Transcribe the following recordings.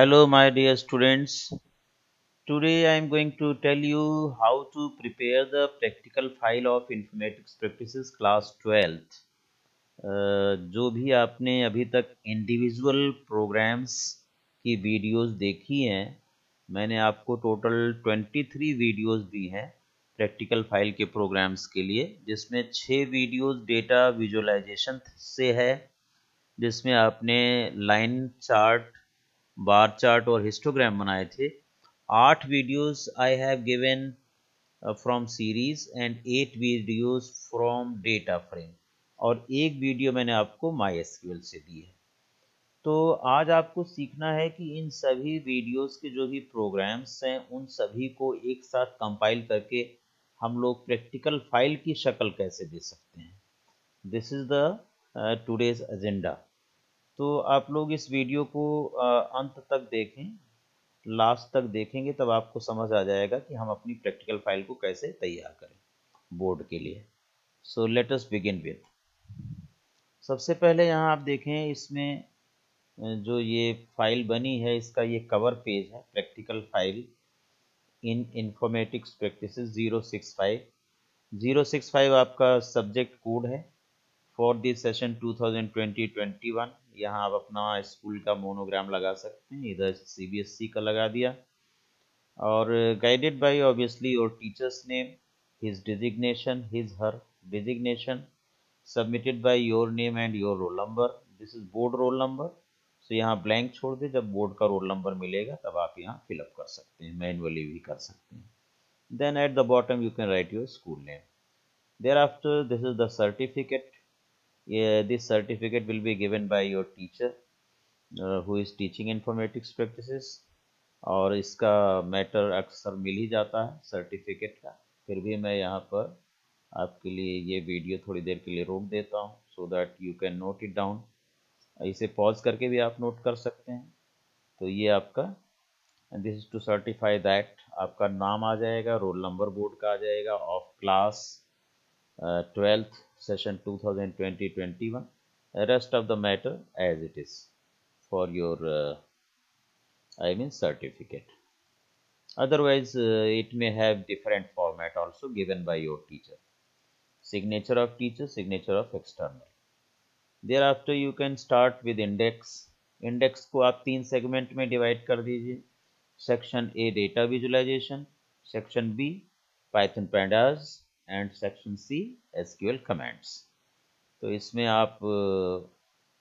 Hello my dear students. Today I am going to tell you how to prepare the practical file of informatics practices class 12th. Uh, जो भी आपने अभी तक individual programmes की videos देखी हैं मैंने आपको टोटल 23 वीडियोस दी हैं प्रैक्टिकल फ़ाइल के प्रोग्राम्स के लिए जिसमें छः वीडियोस डेटा विजुअलाइजेशन से है जिसमें आपने लाइन चार्ट बार चार्ट और हिस्टोग्राम बनाए थे। आठ videos I have given from series and eight videos from data frame और एक वीडियो मैंने आपको माई एसक्यूएल से दी है। तो आज आपको सीखना है कि इन सभी वीडियोस के जो भी प्रोग्राम्स हैं, उन सभी को एक साथ कंपाइल करके हम लोग प्रैक्टिकल फ़ाइल की शक्ल कैसे दे सकते हैं। This is the today's agenda तो आप लोग इस वीडियो को अंत तक देखें, लास्ट तक देखेंगे, तब आपको समझ आ जाएगा कि हम अपनी प्रैक्टिकल फ़ाइल को कैसे तैयार करें बोर्ड के लिए। So let us begin with सबसे पहले यहाँ आप देखें, इसमें जो ये फ़ाइल बनी है, इसका ये कवर पेज है practical file in informatics practice zero six five zero six five आपका सब्जेक्ट कोड है। फॉर दिस सेशन 2020-21 यहाँ आप अपना स्कूल का मोनोग्राम लगा सकते हैं, इधर सीबीएसई का लगा दिया। और guided by obviously your teacher's name his designation his her designation submitted by your name and your roll number this is board roll number so यहाँ ब्लैंक छोड़ दे, जब बोर्ड का रोल नंबर मिलेगा, तब आप यहाँ फिलअप कर सकते हैं मैनुअली भी कर सकते हैं। Then at the bottom you can write your school name thereafter this is the certificate yeah, this certificate will be given by your teacher uh, who is teaching informatics practices. और इसका matter अक्सर मिल ही जाता है certificate का। फिर भी मैं यहाँ पर आपके लिए ये वीडियो थोड़ी देर के लिए रोक देता हूँ so that you can note it down इसे पॉज करके भी आप नोट कर सकते हैं। तो ये आपका this is to certify that आपका नाम आ जाएगा रोल नंबर बोर्ड का आ जाएगा of class twelfth session 2020-21 rest of the matter as it is for your uh, I mean certificate otherwise uh, it may have different format also given by your teacher signature of teacher signature of external thereafter you can start with index index को आप तीन segment में divide कर दीजिए section A data visualization section B Python pandas And section C SQL comments तो इसमें आप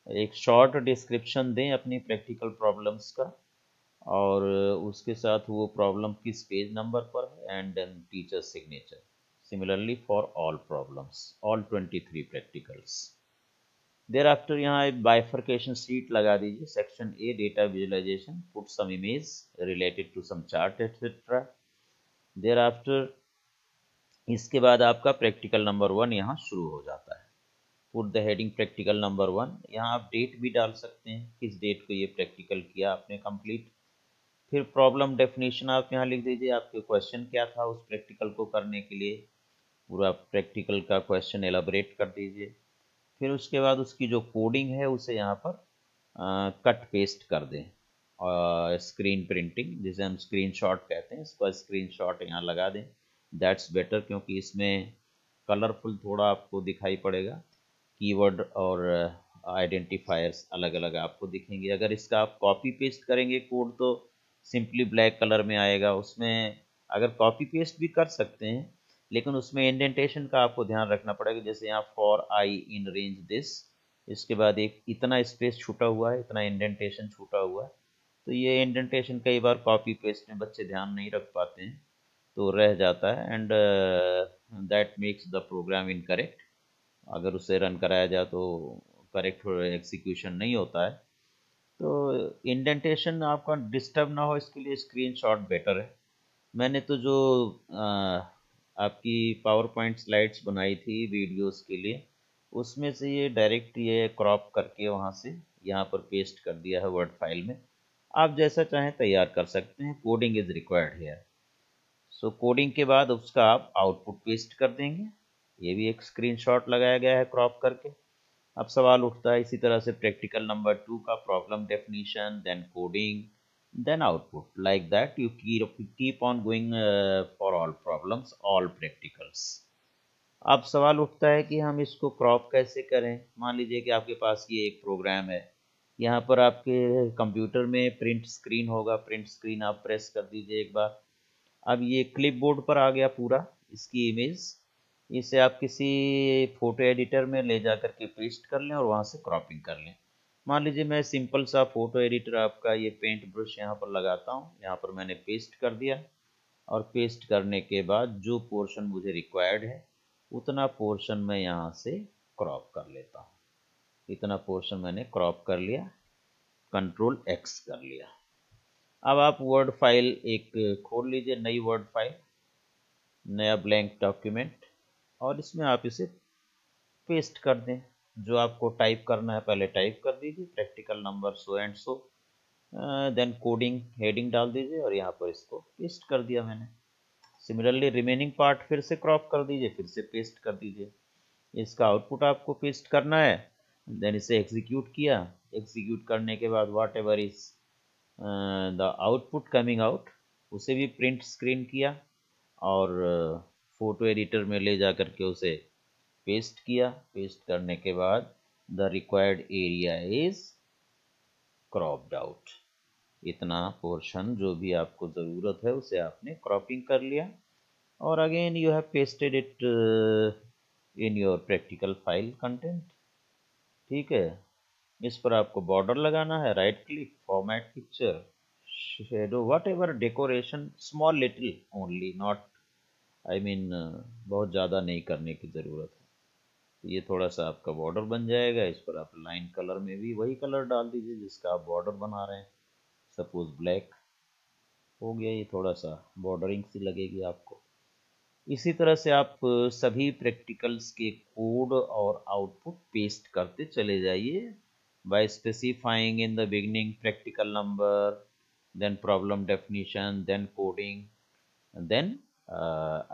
एक शॉर्ट डिस्क्रिप्शन दें अपनी प्रैक्टिकल प्रॉब्लम्स का और उसके साथ वो प्रॉब्लम किस पेज नंबर पर है and then teacher signature similarly for all problems all 23 practicals thereafter यहाँ एक बाइफर्केशन सीट लगा दीजिए section A data visualization put some image related to some chart etcetera thereafter इसके बाद आपका प्रैक्टिकल नंबर वन यहाँ शुरू हो जाता है। Put the heading practical number one यहाँ आप डेट भी डाल सकते हैं, किस डेट को ये प्रैक्टिकल किया आपने कंप्लीट फिर प्रॉब्लम डेफिनेशन आप यहाँ लिख दीजिए, आपके क्वेश्चन क्या था उस प्रैक्टिकल को करने के लिए। पूरा प्रैक्टिकल का क्वेश्चन एलाबरेट कर दीजिए। फिर उसके बाद उसकी जो कोडिंग है, उसे यहाँ पर कट पेस्ट कर दें। और स्क्रीन प्रिंटिंग जिसे हम स्क्रीन शॉट कहते हैं इसको स्क्रीन शॉट यहाँ लगा दें। दैट्स बेटर क्योंकि इसमें कलरफुल थोड़ा आपको दिखाई पड़ेगा। कीवर्ड और आइडेंटिफायर्स अलग अलग आपको दिखेंगे। अगर इसका आप कॉपी पेस्ट करेंगे कोड तो सिंपली ब्लैक कलर में आएगा। उसमें अगर कॉपी पेस्ट भी कर सकते हैं, लेकिन उसमें इंडेंटेशन का आपको ध्यान रखना पड़ेगा। जैसे यहाँ for i in range this इसके बाद एक इतना स्पेस छूटा हुआ है, इतना इंडेंटेशन छूटा हुआ है। तो ये इंडेंटेशन कई बार कॉपी पेस्ट में बच्चे ध्यान नहीं रख पाते हैं। तो रह जाता है and that makes the program incorrect अगर उसे रन कराया जाए तो करेक्ट एग्जीक्यूशन नहीं होता है। तो इंडेंटेशन आपका डिस्टर्ब ना हो इसके लिए स्क्रीन शॉट बेटर है। मैंने तो जो आ, आपकी पावर पॉइंट स्लाइड्स बनाई थी वीडियोस के लिए उसमें से ये डायरेक्ट ये क्रॉप करके वहाँ से यहाँ पर पेस्ट कर दिया है वर्ड फ़ाइल में। आप जैसा चाहें तैयार कर सकते हैं कोडिंग इज़ रिक्वायर्ड है सो so, कोडिंग के बाद उसका आप आउटपुट पेस्ट कर देंगे। ये भी एक स्क्रीनशॉट लगाया गया है क्रॉप करके। अब सवाल उठता है इसी तरह से प्रैक्टिकल नंबर टू का problem definition then coding like that you keep, keep on going uh, for all problems all practicals. अब सवाल उठता है कि हम इसको क्रॉप कैसे करें? मान लीजिए कि आपके पास ये एक प्रोग्राम है। यहाँ पर आपके कंप्यूटर में प्रिंट स्क्रीन होगा। प्रिंट स्क्रीन आप प्रेस कर दीजिए एक बार। अब ये क्लिप बोर्ड पर आ गया पूरा, इसकी इमेज इसे आप किसी फ़ोटो एडिटर में ले जा करके पेस्ट कर लें और वहाँ से क्रॉपिंग कर लें। मान लीजिए मैं सिंपल सा फ़ोटो एडिटर आपका ये पेंट ब्रश यहाँ पर लगाता हूँ। यहाँ पर मैंने पेस्ट कर दिया और पेस्ट करने के बाद जो पोर्शन मुझे रिक्वायर्ड है, उतना पोर्शन मैं यहाँ से क्रॉप कर लेता हूँ। इतना पोर्शन मैंने क्रॉप कर लिया कंट्रोल एक्स कर लिया। अब आप वर्ड फ़ाइल एक खोल लीजिए, नई वर्ड फ़ाइल नया ब्लैंक डॉक्यूमेंट और इसमें आप इसे पेस्ट कर दें। जो आपको टाइप करना है, पहले टाइप कर दीजिए practical number so and so then coding heading डाल दीजिए, और यहाँ पर इसको पेस्ट कर दिया मैंने। सिमिलरली रिमेनिंग पार्ट फिर से क्रॉप कर दीजिए, फिर से पेस्ट कर दीजिए। इसका आउटपुट आपको पेस्ट करना है देन इसे एग्जीक्यूट किया। एग्जीक्यूट करने के बाद whatever is the output coming out उसे भी प्रिंट स्क्रीन किया और फ़ोटो एडिटर में ले जा करके उसे पेस्ट किया। पेस्ट करने के बाद the required area is cropped out इतना पोर्शन जो भी आपको ज़रूरत है, उसे आपने क्रॉपिंग कर लिया। और again you have pasted it in your practical file content ठीक है? इस पर आपको बॉर्डर लगाना है right click format picture shadow whatever decoration small little only not I mean बहुत ज़्यादा नहीं करने की ज़रूरत है। तो ये थोड़ा सा आपका बॉर्डर बन जाएगा, इस पर आप लाइन कलर में भी वही कलर डाल दीजिए जिसका आप बॉर्डर बना रहे हैं। सपोज़ ब्लैक हो गया ये थोड़ा सा बॉर्डरिंग सी लगेगी आपको। इसी तरह से आप सभी प्रैक्टिकल्स के कोड और आउटपुट पेस्ट करते चले जाइए। By specifying in the beginning practical number then problem definition then coding then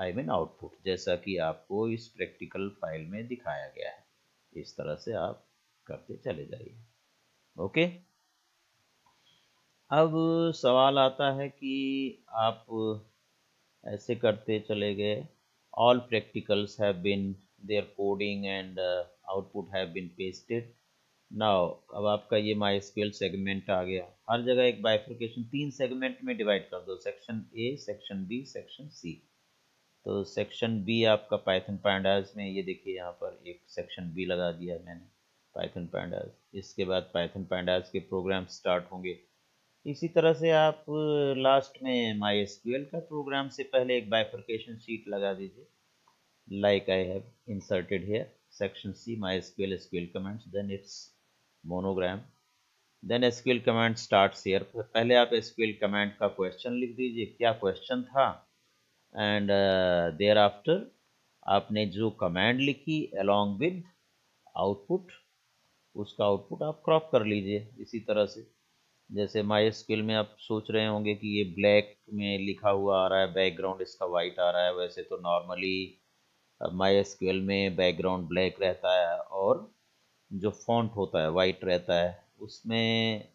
I mean output जैसा कि आपको इस प्रैक्टिकल फ़ाइल में दिखाया गया है। इस तरह से आप करते चले जाइए। ओके? अब सवाल आता है कि आप ऐसे करते चले गए। All practicals have been their coding and output have been pasted now अब आपका ये माई स्केल सेगमेंट आ गया। हर जगह एक बाइफ्रिकेशन तीन सेगमेंट में डिवाइड कर दो। Section A section B section C तो सेक्शन बी आपका पाइथन पैंडाज में, ये देखिए यहाँ पर एक सेक्शन बी लगा दिया मैंने पाइथन पैंडाज इसके बाद पाइथन पैंडाज के प्रोग्राम स्टार्ट होंगे। इसी तरह से आप लास्ट में माई एसक्यूएल का प्रोग्राम से पहले एक बाइफर्केशन शीट लगा दीजिए। Like I have inserted here section C my SQL SQL comments then it's monogram then SQL command start here पहले आप एसक्यूएल कमांड का क्वेश्चन लिख दीजिए, क्या क्वेश्चन था? एंड देयर आफ्टर आपने जो कमांड लिखी अलोंग विद आउटपुट उसका आउटपुट आप क्रॉप कर लीजिए इसी तरह से। जैसे माई स्किल में आप सोच रहे होंगे कि ये ब्लैक में लिखा हुआ आ रहा है बैकग्राउंड इसका वाइट आ रहा है, वैसे तो नॉर्मली माई स्क्यूएल में बैकग्राउंड ब्लैक रहता है और जो फॉन्ट होता है वाइट रहता है उसमें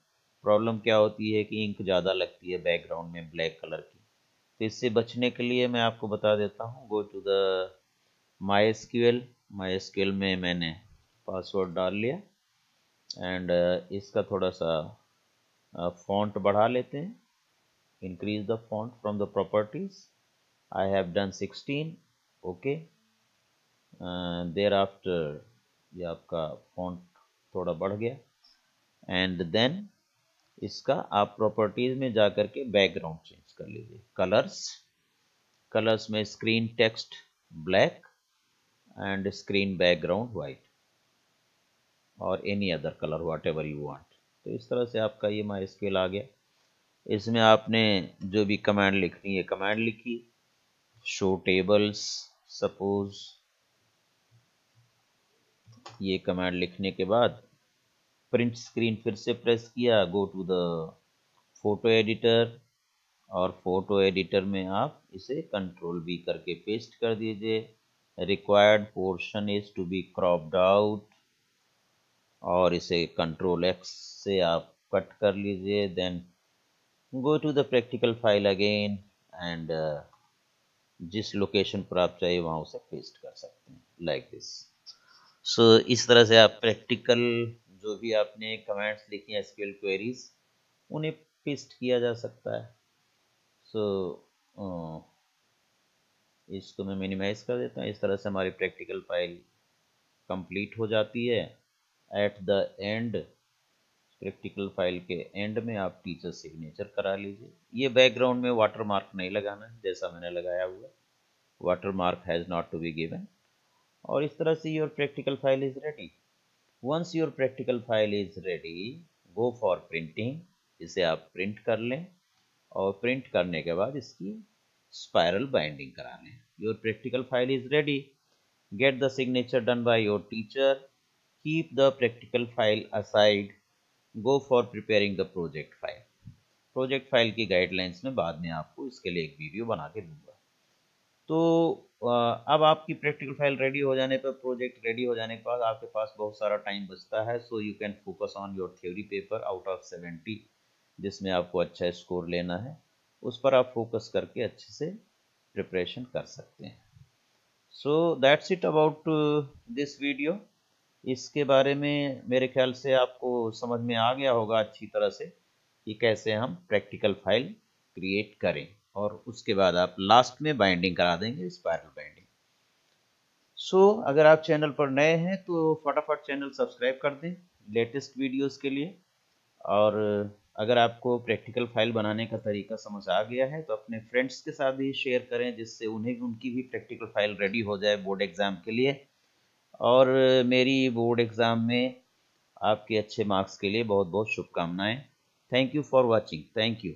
प्रॉब्लम क्या होती है कि इंक ज़्यादा लगती है बैकग्राउंड में ब्लैक कलर की। तो इससे बचने के लिए मैं आपको बता देता हूँ go to the my S Q L my S Q L में मैंने पासवर्ड डाल लिया एंड uh, इसका थोड़ा सा फॉन्ट uh, बढ़ा लेते हैं। Increase the font from the properties I have done 16 okay there after ये आपका फॉन्ट थोड़ा बढ़ गया। एंड देन इसका आप प्रॉपर्टीज़ में जा करके बैकग्राउंड चेंज कर लीजिए। कलर्स कलर्स में screen text black and screen background white और any other colour whatever you want तो इस तरह से आपका ये माई स्केल आ गया। इसमें आपने जो भी कमांड लिखनी है कमांड लिखी। शो टेबल्स सपोज़ ये कमांड लिखने के बाद प्रिंट स्क्रीन फिर से प्रेस किया go to the photo editor और फ़ोटो एडिटर में आप इसे कंट्रोल बी करके पेस्ट कर दीजिए। Required portion is to be cropped out और इसे कंट्रोल एक्स से आप कट कर लीजिए। Then go to the practical file again uh, जिस लोकेशन पर आप चाहिए वहाँ उसे पेस्ट कर सकते हैं। Like like this so so, इस तरह से आप प्रैक्टिकल जो भी आपने कमेंट्स लिखी हैं एसक्यूएल क्वेरीज उन्हें पेस्ट किया जा सकता है। सो so, इसको मैं मिनिमाइज कर देता हूँ। इस तरह से हमारी प्रैक्टिकल फ़ाइल कंप्लीट हो जाती है। At the end practical file के एंड में आप टीचर सिग्नेचर करा लीजिए। ये बैकग्राउंड में वाटर मार्क नहीं लगाना है जैसा मैंने लगाया हुआ water mark has not to be given और इस तरह से your practical file is ready once your practical file is ready go for printing इसे आप प्रिंट कर लें और प्रिंट करने के बाद इसकी स्पायरल बाइंडिंग करा लें। Your practical file is ready get the signature done by your teacher keep the practical file aside go for preparing the project file project file की गाइडलाइंस में बाद में आपको इसके लिए एक वीडियो बना के दूँगा। तो अब आपकी प्रैक्टिकल फ़ाइल रेडी हो जाने पर प्रोजेक्ट रेडी हो जाने के बाद आपके पास बहुत सारा टाइम बचता है। So you can focus on your theory paper out of seventy जिसमें आपको अच्छा स्कोर लेना है। उस पर आप फोकस करके अच्छे से प्रिपरेशन कर सकते हैं। So that's it about this video इसके बारे में मेरे ख्याल से आपको समझ में आ गया होगा अच्छी तरह से कि कैसे हम प्रैक्टिकल फ़ाइल क्रिएट करें। और उसके बाद आप लास्ट में बाइंडिंग करा देंगे स्पायरल बाइंडिंग सो so, अगर आप चैनल पर नए हैं तो फटाफट चैनल सब्सक्राइब कर दें लेटेस्ट वीडियोस के लिए. और अगर आपको प्रैक्टिकल फ़ाइल बनाने का तरीका समझ आ गया है तो अपने फ्रेंड्स के साथ भी शेयर करें जिससे उन्हें उनकी भी प्रैक्टिकल फ़ाइल रेडी हो जाए बोर्ड एग्ज़ाम के लिए. और मेरी बोर्ड एग्ज़ाम में आपके अच्छे मार्क्स के लिए बहुत बहुत शुभकामनाएँ. Thank you for watching thank you